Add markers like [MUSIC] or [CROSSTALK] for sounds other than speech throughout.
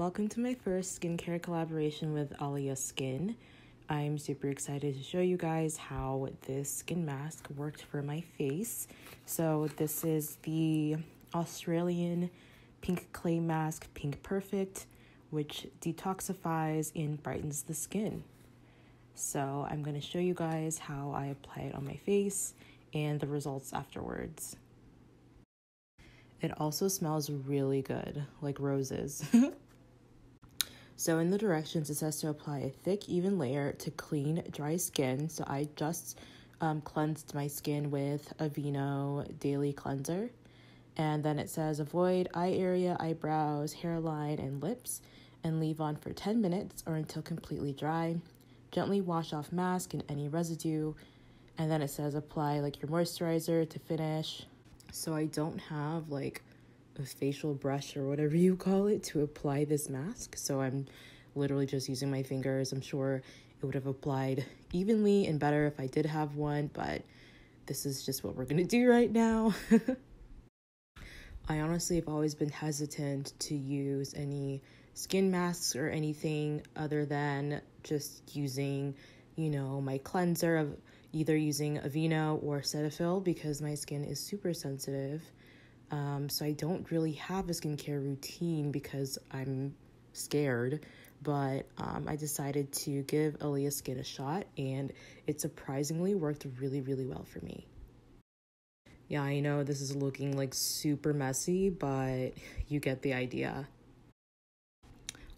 Welcome to my first skincare collaboration with Alyaskin. I'm super excited to show you guys how this skin mask worked for my face. So, this is the Australian Pink Clay Mask Pink Perfect, which detoxifies and brightens the skin. So, I'm going to show you guys how I apply it on my face and the results afterwards. It also smells really good, like roses. [LAUGHS] so in the directions, it says to apply a thick, even layer to clean, dry skin. So I just um, cleansed my skin with Aveeno Daily Cleanser. And then it says avoid eye area, eyebrows, hairline, and lips, and leave on for 10 minutes or until completely dry. Gently wash off mask and any residue. And then it says apply like your moisturizer to finish so I don't have like a facial brush or whatever you call it to apply this mask. So I'm literally just using my fingers. I'm sure it would have applied evenly and better if I did have one, but this is just what we're gonna do right now. [LAUGHS] I honestly have always been hesitant to use any skin masks or anything other than just using, you know, my cleanser of either using Aveeno or Cetaphil because my skin is super sensitive. Um, so I don't really have a skincare routine because I'm scared. But um, I decided to give Alyaskin a shot, and it surprisingly worked really, really well for me. Yeah, I know this is looking like super messy, but you get the idea.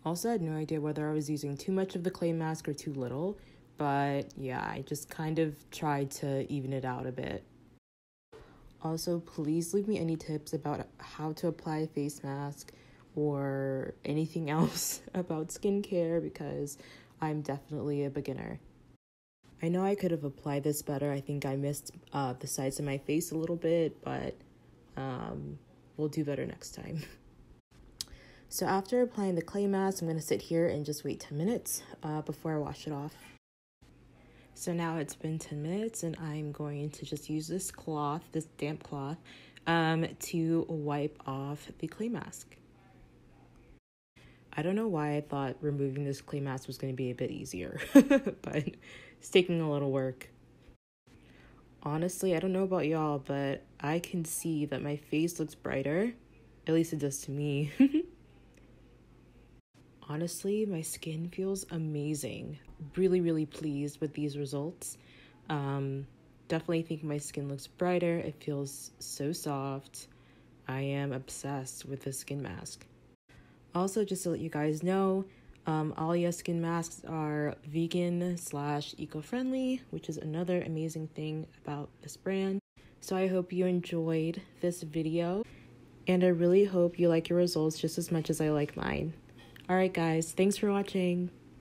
Also, I had no idea whether I was using too much of the clay mask or too little, but yeah, I just kind of tried to even it out a bit. Also, please leave me any tips about how to apply a face mask or anything [LAUGHS] else about skincare because I'm definitely a beginner. I know I could have applied this better. I think I missed uh, the sides of my face a little bit, but um, we'll do better next time. [LAUGHS] So after applying the clay mask, I'm going to sit here and just wait 10 minutes uh, before I wash it off. So now it's been 10 minutes and I'm going to just use this cloth, this damp cloth, um, to wipe off the clay mask. I don't know why I thought removing this clay mask was going to be a bit easier, [LAUGHS] but it's taking a little work. Honestly, I don't know about y'all, but I can see that my face looks brighter. At least it does to me. [LAUGHS] honestly, my skin feels amazing. Really, really pleased with these results. Um, definitely think my skin looks brighter. It feels so soft. I am obsessed with this skin mask. Also, just to let you guys know, um, Alyaskin masks are vegan slash eco friendly, which is another amazing thing about this brand. So I hope you enjoyed this video, and I really hope you like your results just as much as I like mine. Alright, guys, thanks for watching.